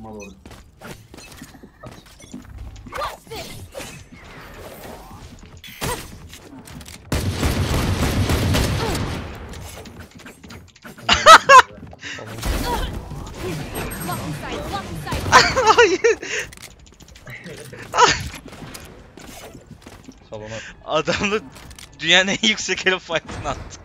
Mal orada. What's Salona Adamla dünyanın en yüksek elo fight'ını attı.